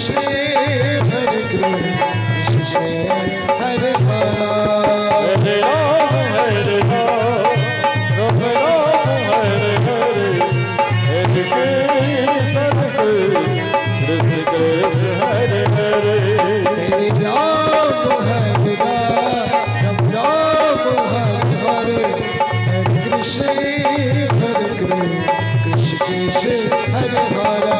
Hare Hare